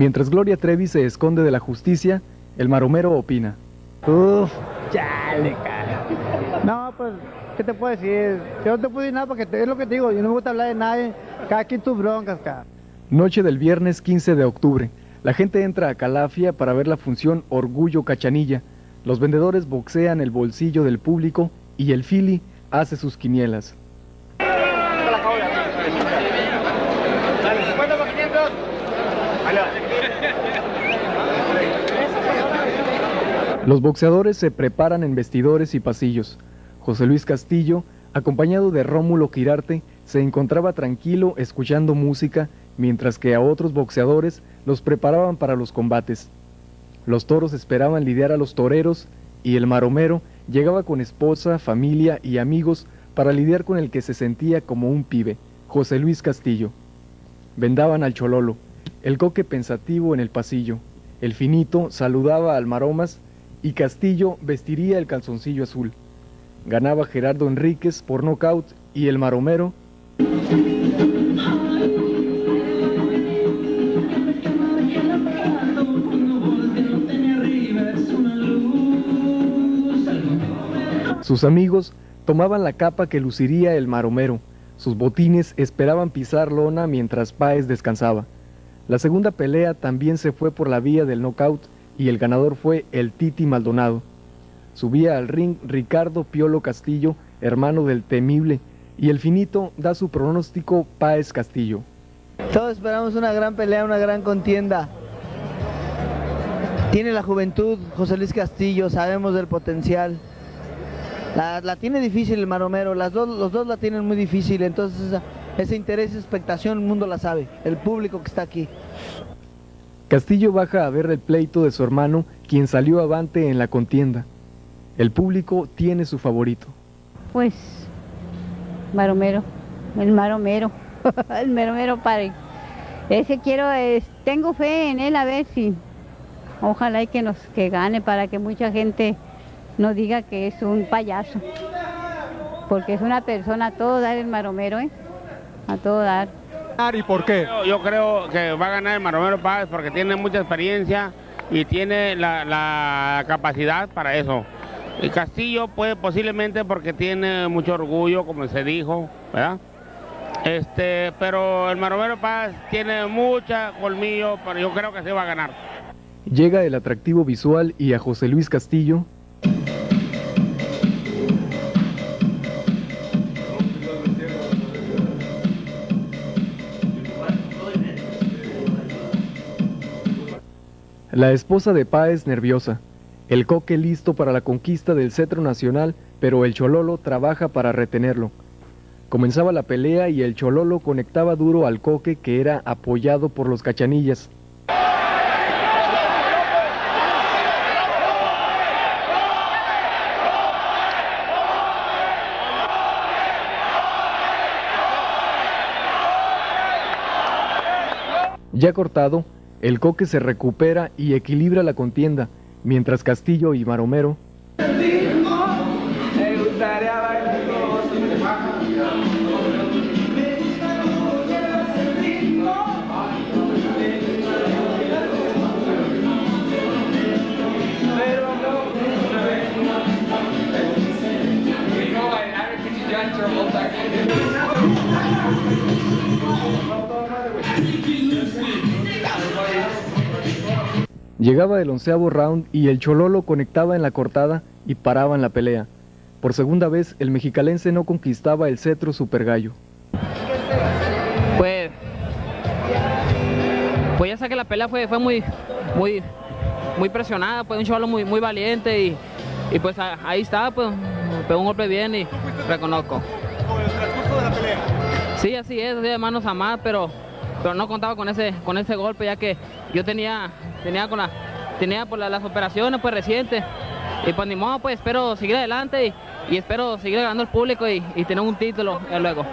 Mientras Gloria Trevi se esconde de la justicia, el maromero opina. Uf, chale, cara. No, pues, ¿qué te puedo decir? Yo no te puedo decir nada porque es lo que te digo, yo no me gusta hablar de nadie, cada quien tus broncas, cara. Noche del viernes 15 de octubre. La gente entra a Calafia para ver la función Orgullo Cachanilla. Los vendedores boxean el bolsillo del público y el Fili hace sus quinielas. Los boxeadores se preparan en vestidores y pasillos. José Luis Castillo, acompañado de Rómulo Quirarte, se encontraba tranquilo escuchando música, mientras que a otros boxeadores los preparaban para los combates. Los toros esperaban lidiar a los toreros y el maromero llegaba con esposa, familia y amigos para lidiar con el que se sentía como un pibe, José Luis Castillo. Vendaban al chololo, el coque pensativo en el pasillo, el finito saludaba al maromas y Castillo vestiría el calzoncillo azul. Ganaba Gerardo Enríquez por nocaut y el maromero Sus amigos tomaban la capa que luciría el maromero. Sus botines esperaban pisar lona mientras Páez descansaba. La segunda pelea también se fue por la vía del knockout y el ganador fue el Titi Maldonado. Subía al ring Ricardo Piolo Castillo, hermano del temible, y el finito da su pronóstico Páez Castillo. Todos esperamos una gran pelea, una gran contienda. Tiene la juventud José Luis Castillo, sabemos del potencial. La, tiene difícil el Maromero, las dos, los dos la tienen muy difícil, entonces ese interés y expectación el mundo la sabe, el público que está aquí. Castillo baja a ver el pleito de su hermano, quien salió avante en la contienda. El público tiene su favorito. Pues, Maromero, el Maromero, el Maromero padre. Ese quiero, es, tengo fe en él a ver si, ojalá y que nos que gane para que mucha gente no diga que es un payaso, porque es una persona todo dar el maromero, ¿eh? A todo dar. ¿Y por qué? Yo, creo que va a ganar el Maromero Paz porque tiene mucha experiencia y tiene la, capacidad para eso. El Castillo puede posiblemente porque tiene mucho orgullo, como se dijo, ¿verdad? Este, pero el Maromero Paz tiene mucha colmillo, pero yo creo que se va a ganar. Llega el atractivo visual y a José Luis Castillo La esposa de Páez nerviosa, el coque listo para la conquista del cetro nacional, pero el chololo trabaja para retenerlo. Comenzaba la pelea y el chololo conectaba duro al coque que era apoyado por los cachanillas. Ya cortado, el coque se recupera y equilibra la contienda, mientras Castillo y Maromero Llegaba el onceavo round y el Chololo conectaba en la cortada y paraba en la pelea. Por segunda vez, el mexicalense no conquistaba el cetro super gallo. Pues, pues ya sé que la pelea fue, fue muy, muy, muy presionada, pues un Chololo muy, muy valiente y, y pues ahí está, pues pegó un golpe bien y reconozco. el transcurso de la pelea? Sí, así es, de manos a más, pero, pero no contaba con ese, con ese golpe ya que yo tenía tenía con la, tenía por las operaciones pues recientes y pues ni modo pues espero seguir adelante y, espero seguir ganando el público y, tener un título luego.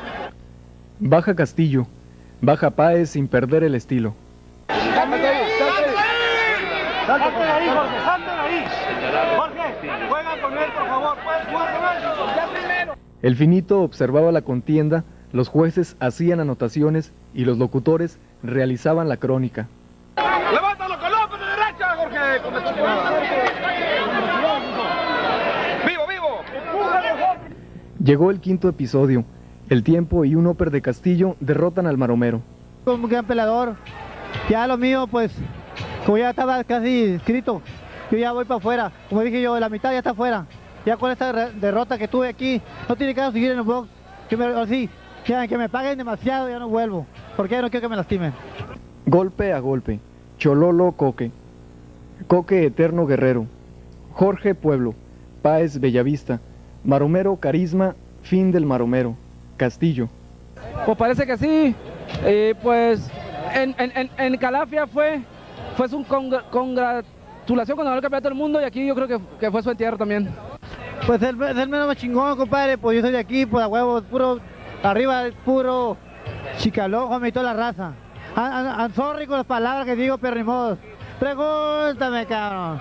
Baja Castillo, baja Páez sin perder el estilo. El finito observaba la contienda, los jueces hacían anotaciones y los locutores realizaban la crónica. Levántalo con López de derecha, Jorge. Vivo, vivo. Llegó el quinto episodio. El tiempo y un óper de Castillo derrotan al maromero. Como un gran pelador. Ya lo mío, pues, como ya estaba casi escrito, yo ya voy para afuera. Como dije yo, la mitad ya está afuera. Ya con esta derrota que tuve aquí, no tiene caso seguir en el box. Que me, así, ya, que me paguen demasiado, ya no vuelvo. Porque ya no quiero que me lastimen. Golpe a golpe. Chololo Coque. Coque Eterno Guerrero. Jorge Pueblo. Páez Bellavista. Maromero Carisma. Fin del Maromero. Castillo. Pues parece que sí. Eh, pues en, en, en, en Calafia fue, fue su congr- congratulación cuando ganó el campeonato del mundo y aquí yo creo que, que fue su entierro también. Pues el, el menos chingón, compadre. Pues yo soy de aquí, pues a huevo, puro, arriba, puro chicalojo, me toda la raza. I'm, I'm sorry con las palabras que digo, pero. Pregúntame, cabrón.